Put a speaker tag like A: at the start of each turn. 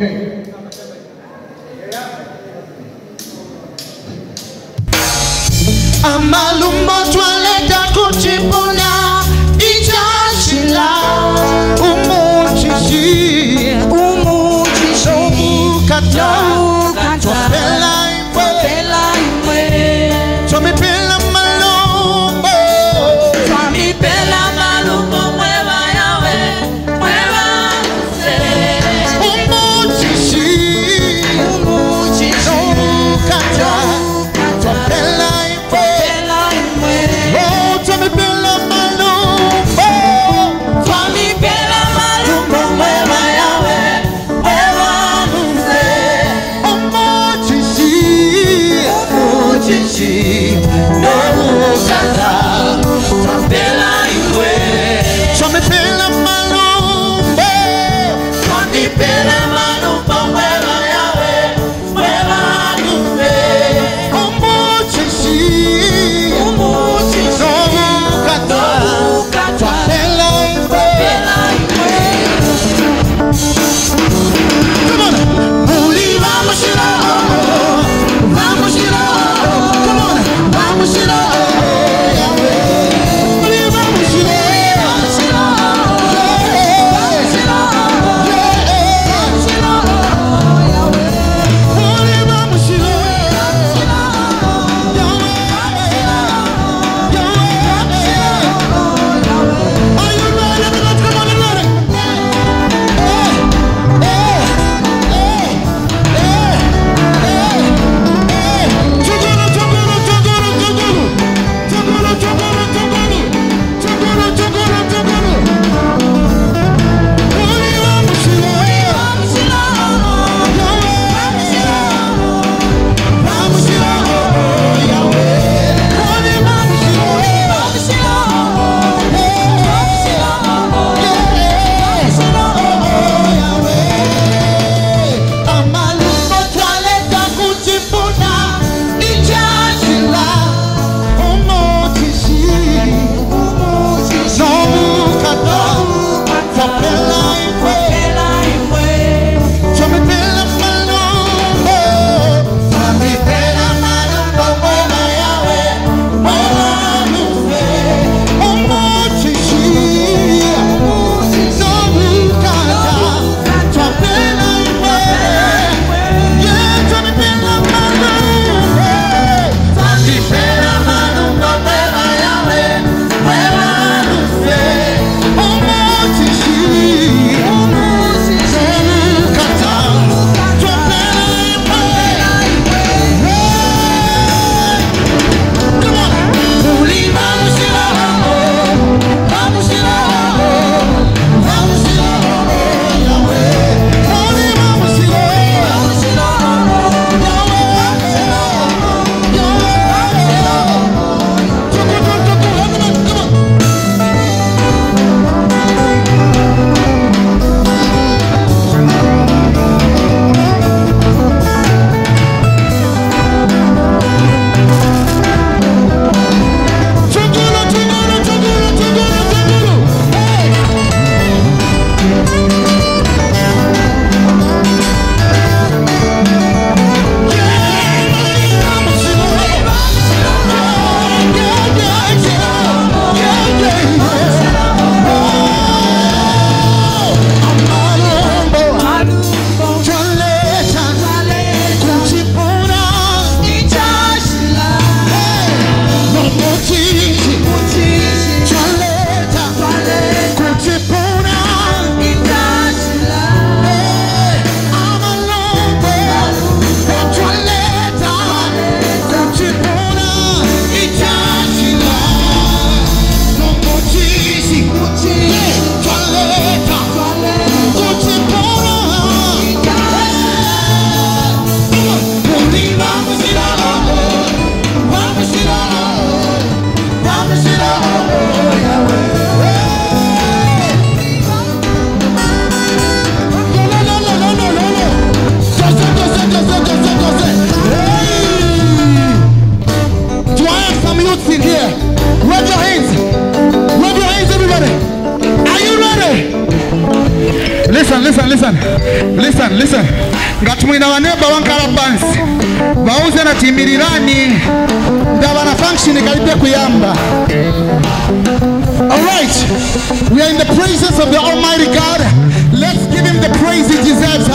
A: Okay. Do Listen, listen, listen. Listen. ngatumwina baneba wankalabansi bauze na timirirani. Ndaba na function kalipia kuyamba. All right. We are in the presence of the almighty god. Let's give him the praise he deserves